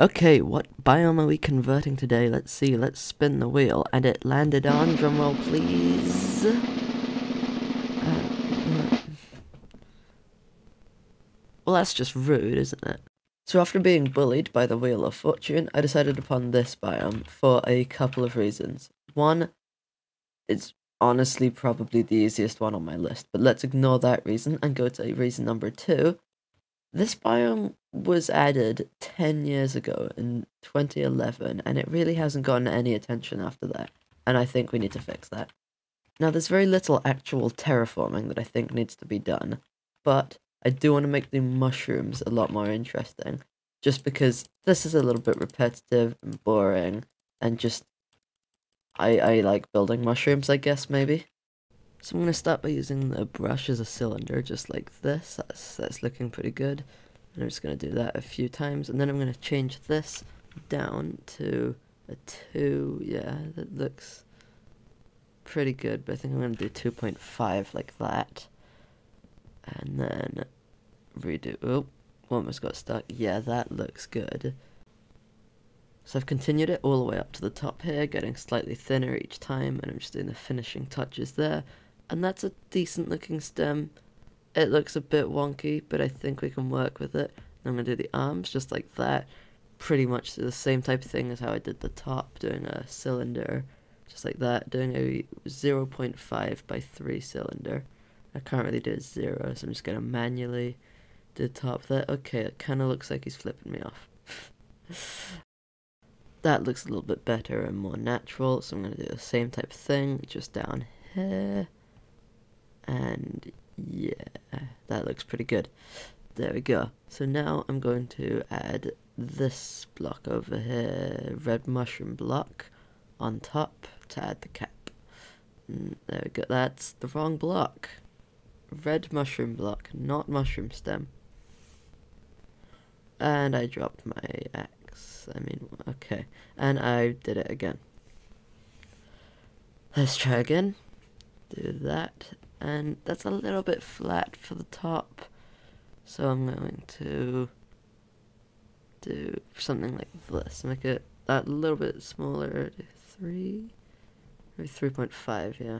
Okay, what biome are we converting today? Let's see, let's spin the wheel. And it landed on, drumroll please. Uh, well, that's just rude, isn't it? So after being bullied by the Wheel of Fortune, I decided upon this biome for a couple of reasons. One, it's honestly probably the easiest one on my list, but let's ignore that reason and go to reason number two. This biome was added 10 years ago in 2011 and it really hasn't gotten any attention after that, and I think we need to fix that. Now, there's very little actual terraforming that I think needs to be done, but I do want to make the mushrooms a lot more interesting, just because this is a little bit repetitive and boring, and just I, I like building mushrooms, I guess, maybe. So I'm going to start by using the brush as a cylinder, just like this. That's, that's looking pretty good. And I'm just going to do that a few times. And then I'm going to change this down to a 2. Yeah, that looks pretty good. But I think I'm going to do 2.5 like that. And then redo. Oh, almost got stuck. Yeah, that looks good. So I've continued it all the way up to the top here, getting slightly thinner each time, and I'm just doing the finishing touches there. And that's a decent looking stem. It looks a bit wonky, but I think we can work with it. I'm going to do the arms just like that. Pretty much the same type of thing as how I did the top, doing a cylinder, just like that, doing a 0.5 by 3 cylinder. I can't really do a 0, so I'm just going to manually do the top there. Okay, it kind of looks like he's flipping me off. that looks a little bit better and more natural, so I'm going to do the same type of thing, just down here. And yeah, that looks pretty good. There we go. So now I'm going to add this block over here, red mushroom block, on top to add the cap. And mm, there we go. That's the wrong block. Red mushroom block, not mushroom stem. And I dropped my axe. I mean, okay. And I did it again. Let's try again. Do that and that's a little bit flat for the top. So I'm going to do something like this make it that little bit smaller 3 or 3.5 yeah.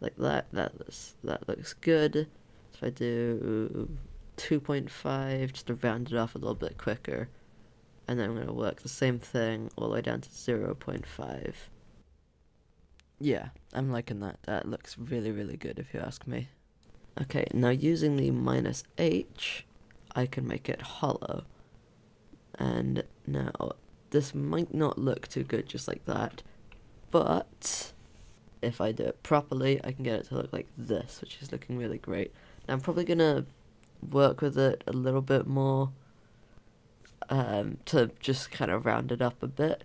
Like that that looks, that looks good. So if I do 2.5 just to round it off a little bit quicker. And then I'm going to work the same thing all the way down to 0.5 yeah, I'm liking that. That looks really, really good if you ask me. Okay, now using the minus h, I can make it hollow. And now, this might not look too good just like that, but if I do it properly, I can get it to look like this, which is looking really great. Now, I'm probably going to work with it a little bit more um, to just kind of round it up a bit.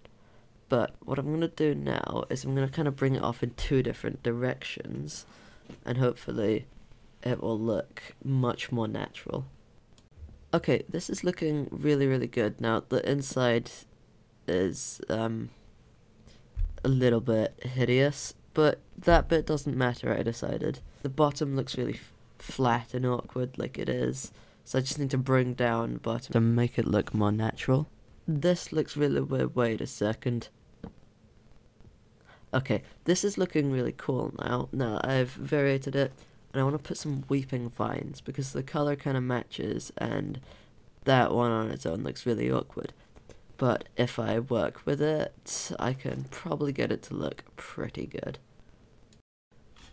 But what I'm going to do now is I'm going to kind of bring it off in two different directions. And hopefully it will look much more natural. Okay, this is looking really, really good. Now, the inside is um, a little bit hideous, but that bit doesn't matter, I decided. The bottom looks really flat and awkward like it is, so I just need to bring down the bottom to make it look more natural. This looks really weird. Wait a second. Okay, this is looking really cool now. Now, I've variated it, and I want to put some weeping vines, because the color kind of matches, and that one on its own looks really awkward. But if I work with it, I can probably get it to look pretty good.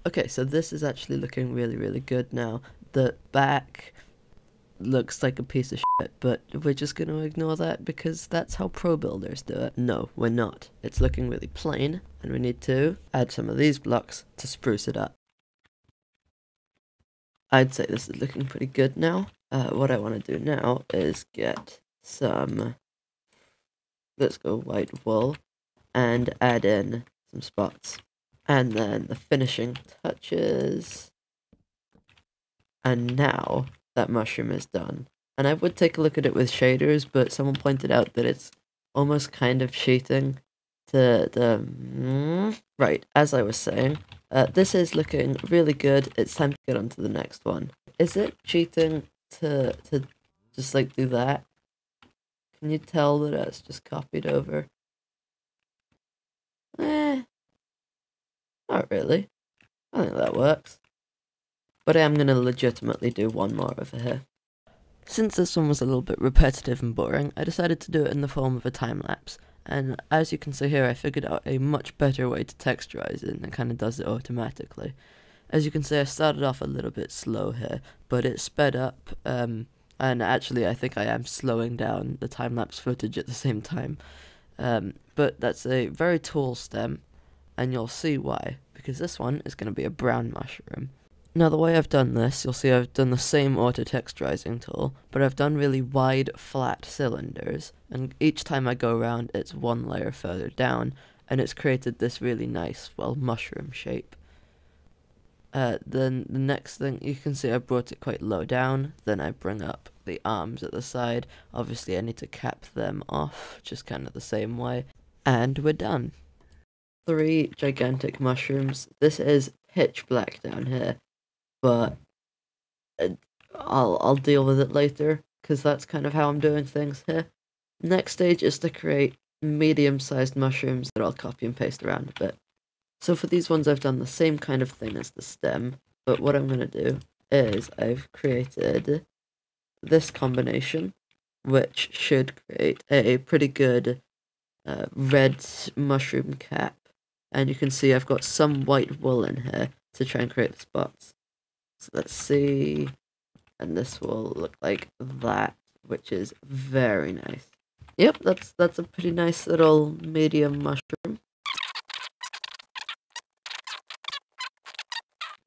Okay, so this is actually looking really, really good now. The back looks like a piece of shit, but we're just going to ignore that because that's how pro builders do it. No, we're not. It's looking really plain, and we need to add some of these blocks to spruce it up. I'd say this is looking pretty good now. Uh, what I want to do now is get some, let's go white wool, and add in some spots. And then the finishing touches. And now that mushroom is done. And I would take a look at it with shaders, but someone pointed out that it's almost kind of cheating to the... Mm, right, as I was saying, uh, this is looking really good. It's time to get on to the next one. Is it cheating to, to just like do that? Can you tell that it's just copied over? Eh, not really. I think that works. But I am going to legitimately do one more over here. Since this one was a little bit repetitive and boring, I decided to do it in the form of a time lapse. And as you can see here, I figured out a much better way to texturize it, and it kind of does it automatically. As you can see, I started off a little bit slow here, but it sped up, um, and actually I think I am slowing down the time-lapse footage at the same time. Um, but that's a very tall stem, and you'll see why, because this one is going to be a brown mushroom. Now the way I've done this, you'll see I've done the same auto texturizing tool, but I've done really wide, flat cylinders, and each time I go around it's one layer further down, and it's created this really nice, well, mushroom shape. Uh, then the next thing, you can see I brought it quite low down, then I bring up the arms at the side, obviously I need to cap them off, just kind of the same way, and we're done. Three gigantic mushrooms, this is pitch black down here, but uh, I'll I'll deal with it later because that's kind of how I'm doing things here. Next stage is to create medium-sized mushrooms that I'll copy and paste around a bit. So for these ones, I've done the same kind of thing as the stem, but what I'm going to do is I've created this combination, which should create a pretty good uh, red mushroom cap. And you can see I've got some white wool in here to try and create the spots. So let's see. And this will look like that, which is very nice. Yep, that's that's a pretty nice little medium mushroom.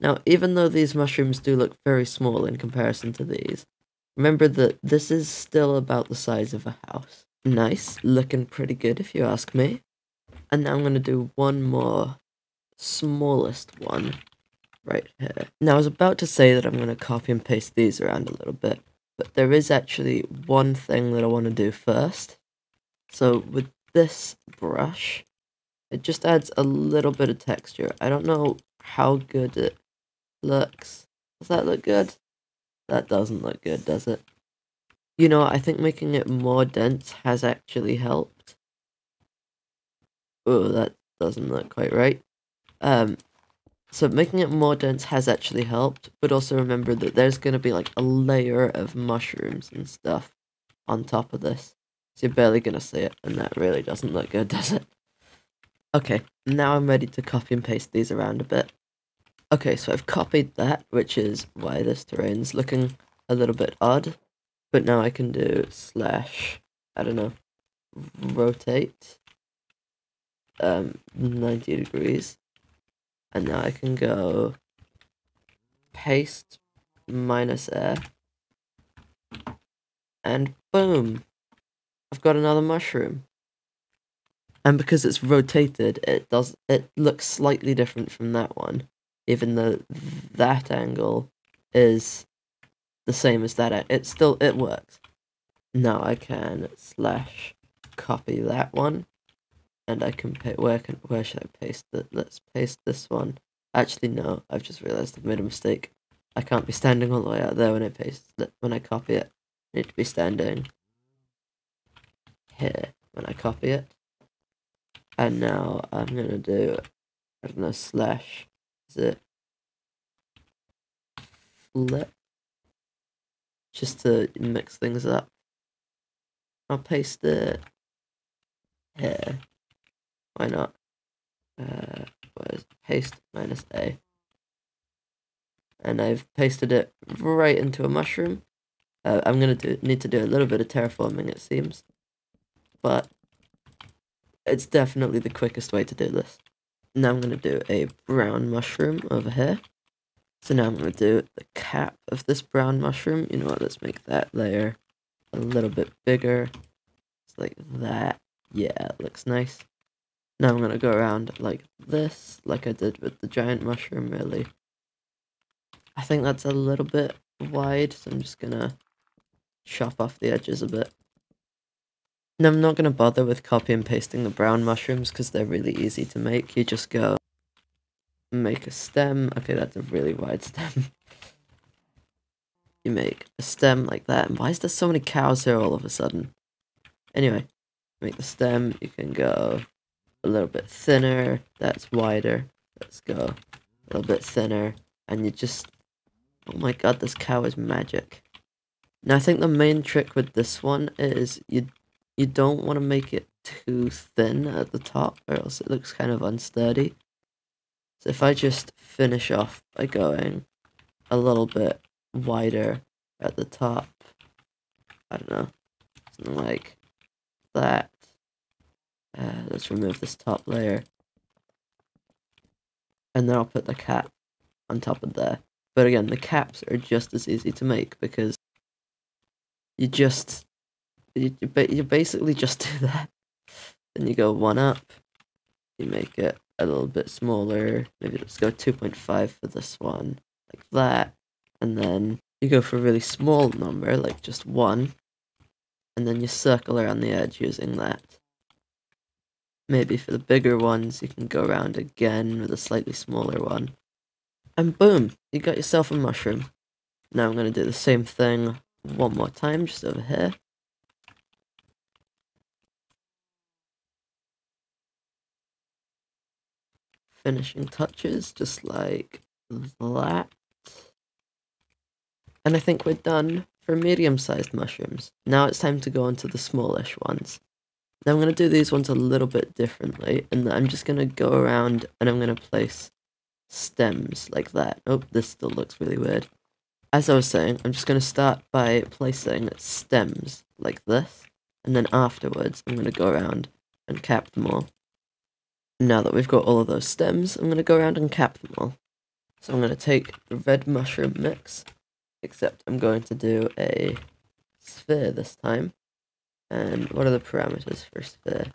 Now, even though these mushrooms do look very small in comparison to these, remember that this is still about the size of a house. Nice, looking pretty good if you ask me. And now I'm going to do one more smallest one right here. Now, I was about to say that I'm going to copy and paste these around a little bit, but there is actually one thing that I want to do first. So with this brush, it just adds a little bit of texture. I don't know how good it looks. Does that look good? That doesn't look good, does it? You know, I think making it more dense has actually helped. Oh, that doesn't look quite right. Um, so making it more dense has actually helped, but also remember that there's going to be like a layer of mushrooms and stuff on top of this. So you're barely going to see it, and that really doesn't look good, does it? Okay, now I'm ready to copy and paste these around a bit. Okay, so I've copied that, which is why this terrain's looking a little bit odd. But now I can do slash, I don't know, rotate um, 90 degrees and now I can go paste minus air and boom I've got another mushroom. And because it's rotated it does it looks slightly different from that one even though that angle is the same as that it still it works. Now I can slash copy that one and I can pay where can where should I paste it? Let's paste this one. Actually, no. I've just realised I've made a mistake. I can't be standing all the way out there when I paste it. When I copy it, I need to be standing here when I copy it. And now I'm gonna do I don't know slash is it flip just to mix things up. I'll paste it here. Why not? Uh, paste minus A? And I've pasted it right into a mushroom. Uh, I'm gonna do need to do a little bit of terraforming, it seems, but it's definitely the quickest way to do this. Now I'm gonna do a brown mushroom over here. So now I'm gonna do the cap of this brown mushroom. You know what? Let's make that layer a little bit bigger. It's like that. Yeah, it looks nice. Now I'm gonna go around like this, like I did with the giant mushroom, really. I think that's a little bit wide, so I'm just gonna chop off the edges a bit. Now I'm not gonna bother with copy and pasting the brown mushrooms because they're really easy to make. You just go make a stem. Okay, that's a really wide stem. you make a stem like that. And why is there so many cows here all of a sudden? Anyway, make the stem, you can go a little bit thinner, that's wider. Let's go a little bit thinner, and you just, oh my god, this cow is magic. Now I think the main trick with this one is you you don't want to make it too thin at the top or else it looks kind of unsteady. So if I just finish off by going a little bit wider at the top, I don't know, something like that. Uh, let's remove this top layer. And then I'll put the cap on top of there. But again, the caps are just as easy to make because you just, you, you basically just do that. Then you go one up, you make it a little bit smaller. Maybe let's go 2.5 for this one, like that. And then you go for a really small number, like just one. And then you circle around the edge using that. Maybe for the bigger ones, you can go around again with a slightly smaller one. And boom, you got yourself a mushroom. Now I'm going to do the same thing one more time, just over here. Finishing touches, just like that. And I think we're done for medium-sized mushrooms. Now it's time to go on to the smallish ones. Now I'm going to do these ones a little bit differently, and I'm just going to go around and I'm going to place stems like that. Oh, this still looks really weird. As I was saying, I'm just going to start by placing stems like this, and then afterwards I'm going to go around and cap them all. Now that we've got all of those stems, I'm going to go around and cap them all. So I'm going to take the red mushroom mix, except I'm going to do a sphere this time. And what are the parameters for sphere?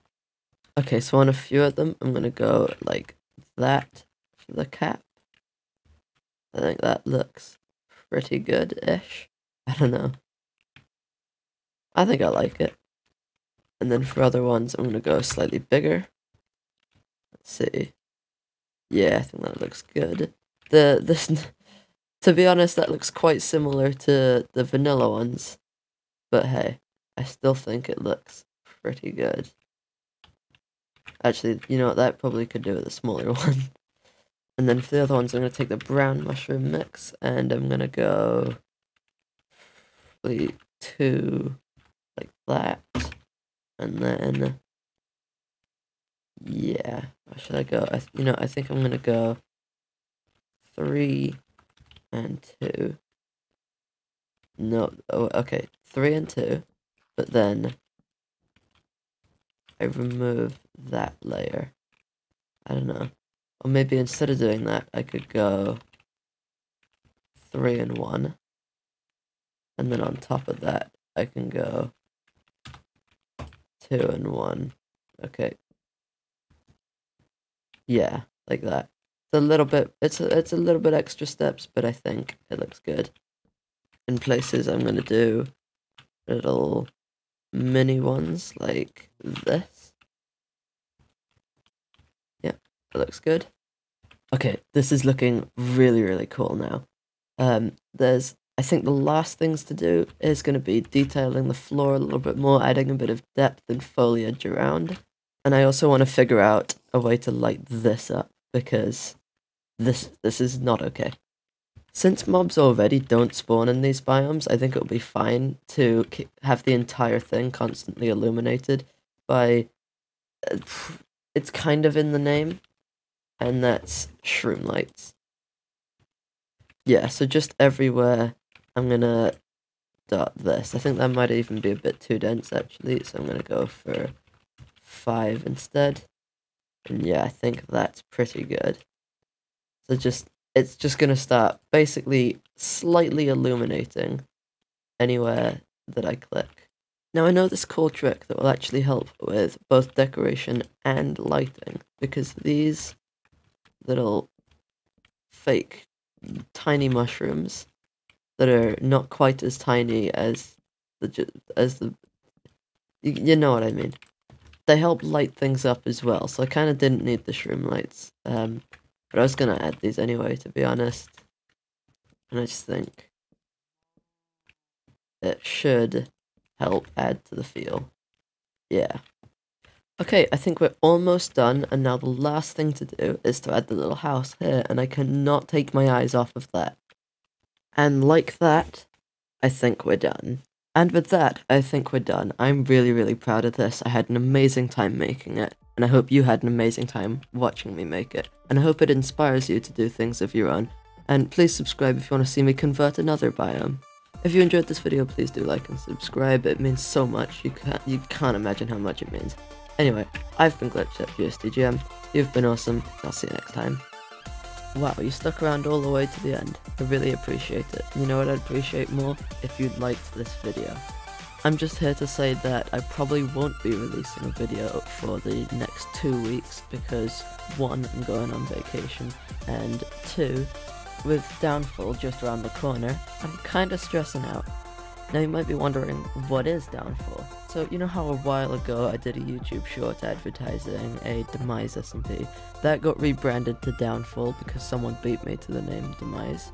Uh, okay, so on a few of them, I'm going to go like that for the cap. I think that looks pretty good-ish. I don't know. I think I like it. And then for other ones, I'm going to go slightly bigger. Let's see. Yeah, I think that looks good. The this, To be honest, that looks quite similar to the vanilla ones. But hey, I still think it looks pretty good. Actually, you know what, that probably could do with a smaller one. And then for the other ones, I'm going to take the brown mushroom mix, and I'm going to go two like that. And then, yeah, should I go? I, you know, I think I'm going to go three and two. No, oh, okay, three and two but then I remove that layer. I don't know. Or maybe instead of doing that, I could go three and one. And then on top of that, I can go two and one. Okay. Yeah, like that. It's a little bit, it's a, it's a little bit extra steps, but I think it looks good. In places, I'm going to do little mini ones like this. Yeah, that looks good. Okay, this is looking really, really cool now. Um, there's, I think the last things to do is going to be detailing the floor a little bit more, adding a bit of depth and foliage around. And I also want to figure out a way to light this up because this this is not okay. Since mobs already don't spawn in these biomes, I think it'll be fine to have the entire thing constantly illuminated by... Uh, it's kind of in the name, and that's shroom lights. Yeah, so just everywhere I'm gonna dot this. I think that might even be a bit too dense actually, so I'm gonna go for five instead. And yeah, I think that's pretty good. So just it's just going to start basically slightly illuminating anywhere that I click. Now I know this cool trick that will actually help with both decoration and lighting because these little fake tiny mushrooms that are not quite as tiny as the as the you, you know what I mean. They help light things up as well, so I kind of didn't need the shroom lights. Um, but I was to add these anyway, to be honest. And I just think it should help add to the feel. yeah. Okay, I think we're almost done, and now the last thing to do is to add the little house here, and I cannot take my eyes off of that. And like that, I think we're done. And with that, I think we're done. I'm really, really proud of this. I had an amazing time making it, and I hope you had an amazing time watching me make it. And I hope it inspires you to do things of your own. And please subscribe if you want to see me convert another biome. If you enjoyed this video, please do like and subscribe. It means so much. You can't, you can't imagine how much it means. Anyway, I've been Glitched GSDGM. You've been awesome. I'll see you next time. Wow, you stuck around all the way to the end. I really appreciate it. You know what I'd appreciate more? If you'd liked this video. I'm just here to say that I probably won't be releasing a video for the next two weeks because one, I'm going on vacation, and two, with Downfall just around the corner, I'm kinda stressing out. Now you might be wondering, what is Downfall? So you know how a while ago I did a YouTube short advertising a Demise SMP? That got rebranded to Downfall because someone beat me to the name Demise.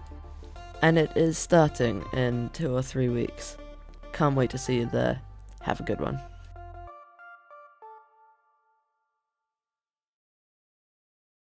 And it is starting in two or three weeks. Can't wait to see you there. Have a good one.